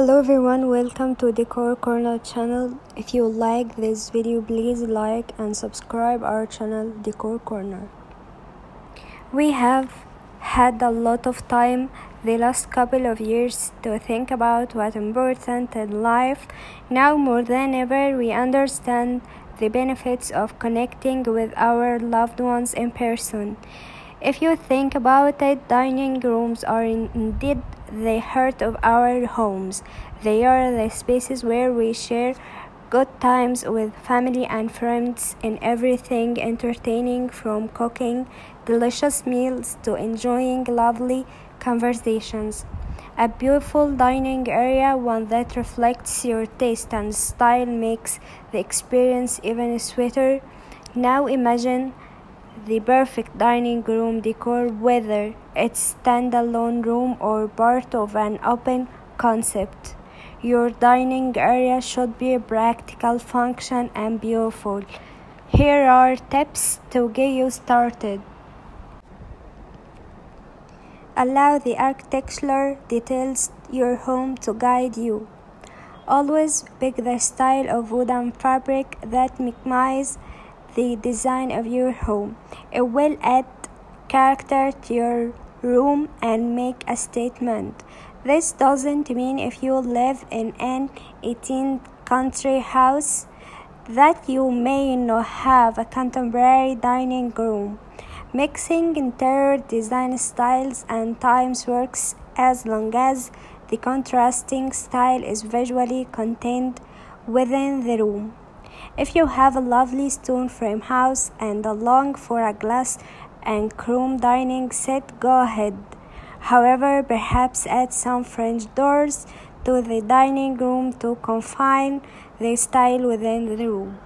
Hello everyone, welcome to Decor Corner channel. If you like this video, please like and subscribe our channel Decor Corner. We have had a lot of time the last couple of years to think about what important in life. Now more than ever, we understand the benefits of connecting with our loved ones in person. If you think about it, dining rooms are indeed the heart of our homes. They are the spaces where we share good times with family and friends in everything entertaining from cooking delicious meals to enjoying lovely conversations. A beautiful dining area, one that reflects your taste and style, makes the experience even sweeter. Now imagine the perfect dining room decor, whether it's standalone room or part of an open concept. Your dining area should be practical, function, and beautiful. Here are tips to get you started. Allow the architectural details your home to guide you. Always pick the style of wooden fabric that maximize the design of your home. It will add character to your room and make a statement. This doesn't mean if you live in an 18th country house that you may not have a contemporary dining room. Mixing interior design styles and times works as long as the contrasting style is visually contained within the room. If you have a lovely stone frame house and a long for a glass and chrome dining set, go ahead. However, perhaps add some French doors to the dining room to confine the style within the room.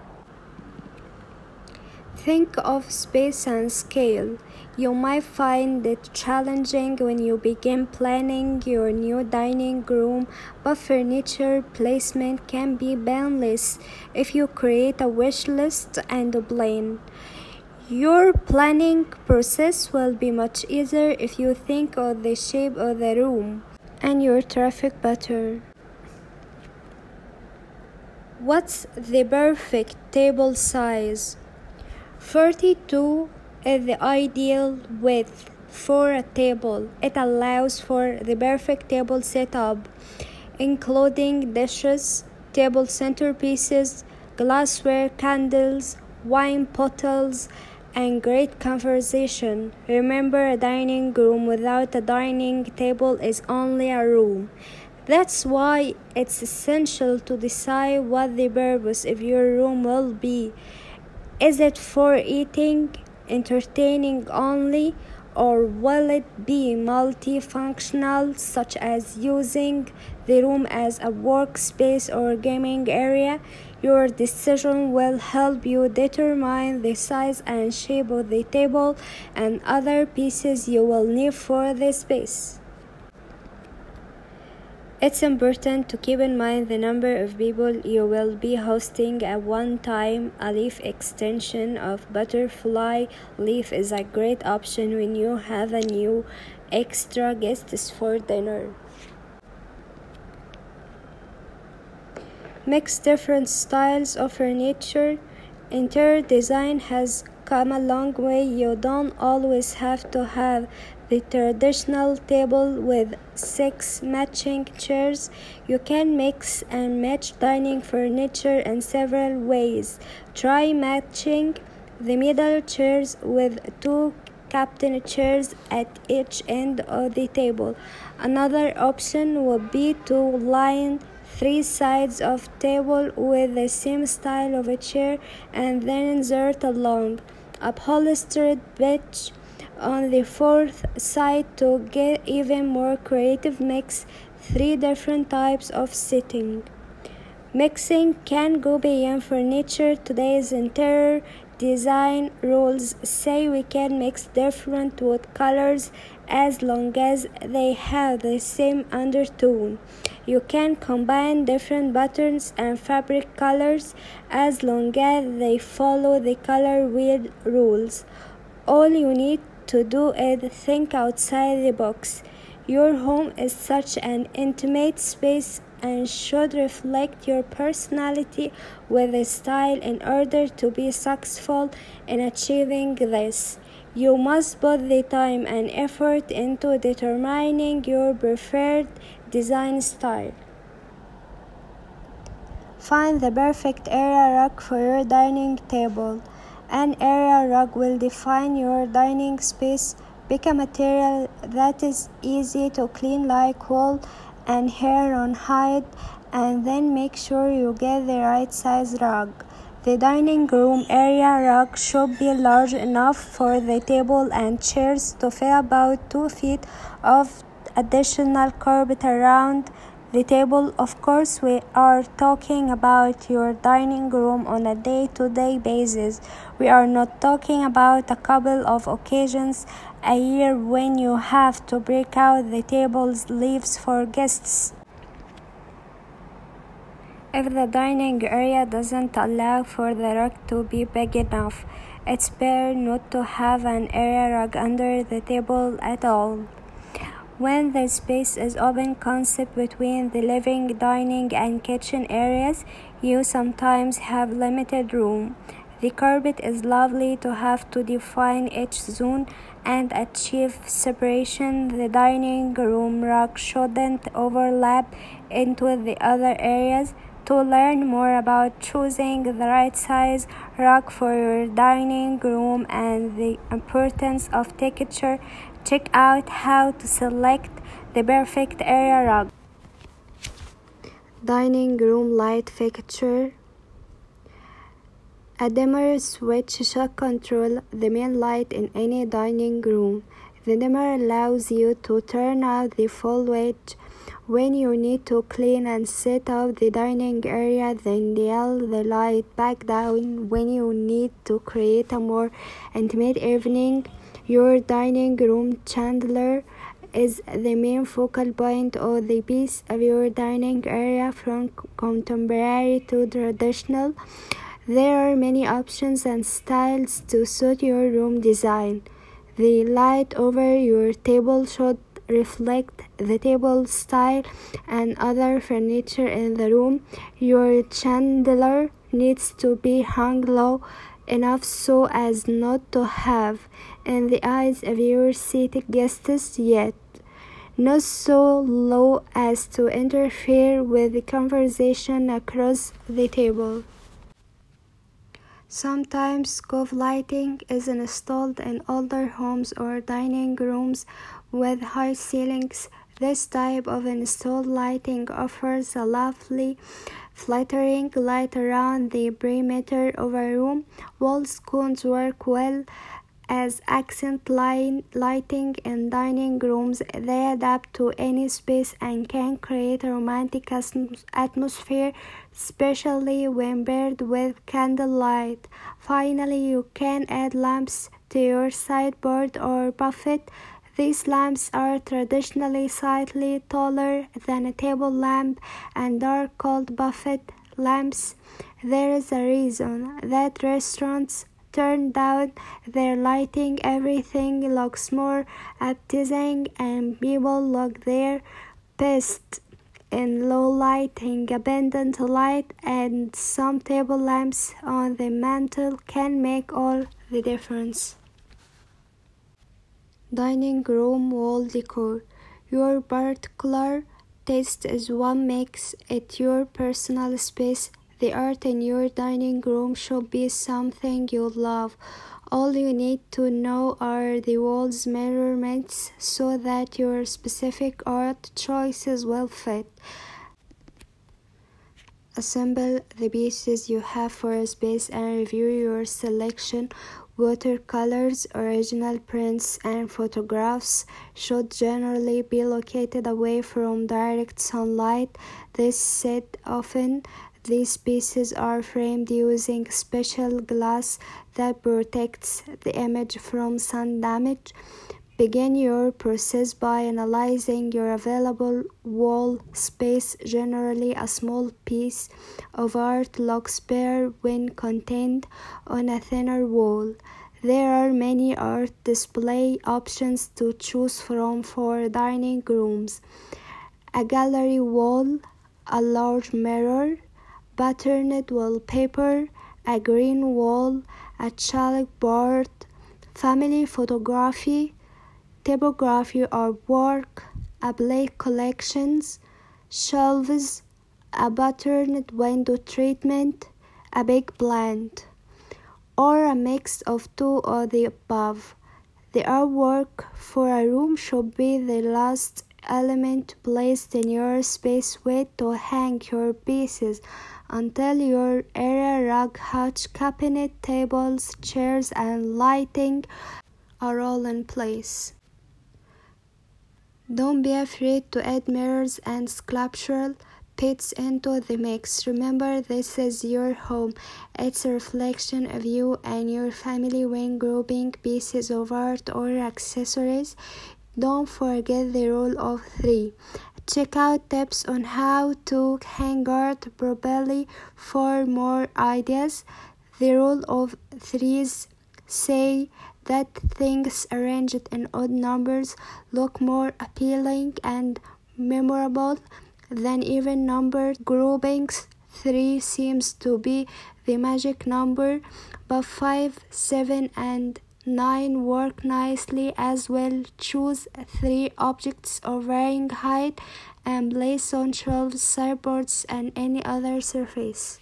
Think of space and scale. You might find it challenging when you begin planning your new dining room, but furniture placement can be boundless if you create a wish list and a plan. Your planning process will be much easier if you think of the shape of the room and your traffic pattern. What's the perfect table size? 42 is the ideal width for a table. It allows for the perfect table setup, including dishes, table centerpieces, glassware, candles, wine bottles, and great conversation. Remember, a dining room without a dining table is only a room. That's why it's essential to decide what the purpose of your room will be. Is it for eating, entertaining only, or will it be multifunctional, such as using the room as a workspace or gaming area? Your decision will help you determine the size and shape of the table and other pieces you will need for the space. It's important to keep in mind the number of people you will be hosting at one time. A leaf extension of butterfly leaf is a great option when you have a new extra guests for dinner. Mix different styles of furniture. Interior design has come a long way. You don't always have to have the traditional table with six matching chairs. You can mix and match dining furniture in several ways. Try matching the middle chairs with two captain chairs at each end of the table. Another option would be to line three sides of table with the same style of a chair and then insert a long upholstered bench on the fourth side to get even more creative mix three different types of sitting. Mixing can go beyond furniture today's interior design rules say we can mix different wood colors as long as they have the same undertone you can combine different patterns and fabric colors as long as they follow the color wheel rules all you need to do is think outside the box. Your home is such an intimate space and should reflect your personality with a style in order to be successful in achieving this. You must put the time and effort into determining your preferred design style. Find the perfect area rug for your dining table. An area rug will define your dining space. Pick a material that is easy to clean like wool and hair on hide and then make sure you get the right size rug. The dining room area rug should be large enough for the table and chairs to fit about 2 feet of additional carpet around the table. Of course, we are talking about your dining room on a day to day basis. We are not talking about a couple of occasions a year when you have to break out the table's leaves for guests. If the dining area doesn't allow for the rug to be big enough, it's better not to have an area rug under the table at all. When the space is open concept between the living, dining, and kitchen areas, you sometimes have limited room. The carpet is lovely to have to define each zone and achieve separation. The dining room rug shouldn't overlap into the other areas. To learn more about choosing the right size rug for your dining room and the importance of texture, check out how to select the perfect area rug. Dining room light fixture. A dimmer switch should control the main light in any dining room. The dimmer allows you to turn out the full light when you need to clean and set up the dining area, then dial the light back down when you need to create a more intimate evening. Your dining room chandelier is the main focal point of the piece of your dining area from contemporary to traditional. There are many options and styles to suit your room design. The light over your table should reflect the table style and other furniture in the room. Your chandelier needs to be hung low enough so as not to have in the eyes of your seated guests yet not so low as to interfere with the conversation across the table. Sometimes cove lighting is installed in older homes or dining rooms with high ceilings. This type of installed lighting offers a lovely flattering light around the perimeter of a room. Wall sconces work well as accent line lighting in dining rooms. They adapt to any space and can create a romantic atmosphere, especially when paired with candlelight. Finally, you can add lamps to your sideboard or buffet. These lamps are traditionally slightly taller than a table lamp and are called buffet lamps. There is a reason that restaurants turn down their lighting. Everything looks more appetizing and people look their best in low lighting. Abundant light and some table lamps on the mantel can make all the difference. Dining room wall decor. Your particular taste is what makes it your personal space. The art in your dining room should be something you love. All you need to know are the wall's measurements so that your specific art choices will fit. Assemble the pieces you have for a space and review your selection Watercolors, original prints, and photographs should generally be located away from direct sunlight. This said, often these pieces are framed using special glass that protects the image from sun damage. Begin your process by analyzing your available wall space. Generally, a small piece of art looks better when contained on a thinner wall. There are many art display options to choose from for dining rooms. A gallery wall a large mirror, patterned wallpaper, a green wall, a chalkboard, family photography, typography or work, a plate collections, shelves, a patterned window treatment, a big plant, or a mix of two or the above. The artwork for a room should be the last element placed in your space with to hang your pieces until your area rug hutch cabinet tables chairs and lighting are all in place don't be afraid to add mirrors and sculptural pits into the mix. Remember, this is your home. It's a reflection of you and your family when grouping pieces of art or accessories. Don't forget the rule of three. Check out tips on how to hang art properly for more ideas. The rule of threes say that things arranged in odd numbers look more appealing and memorable than even numbered groupings. 3 seems to be the magic number, but 5, 7, and 9 work nicely as well. Choose 3 objects of varying height and place on shelves, sideboards, and any other surface.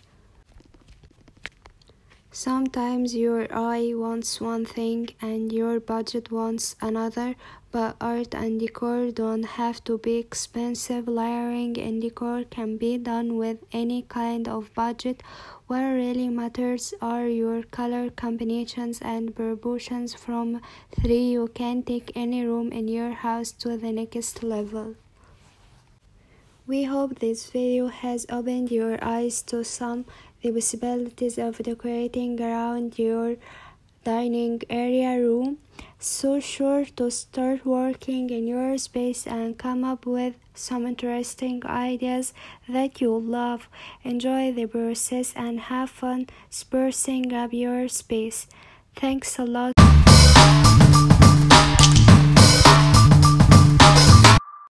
Sometimes your eye wants one thing and your budget wants another, but art and decor don't have to be expensive. Layering and decor can be done with any kind of budget. What really matters are your color combinations and proportions. From 3, you can take any room in your house to the next level. We hope this video has opened your eyes to some the possibilities of decorating around your dining area room. So sure to start working in your space and come up with some interesting ideas that you love. Enjoy the process and have fun sprucing up your space. Thanks a lot.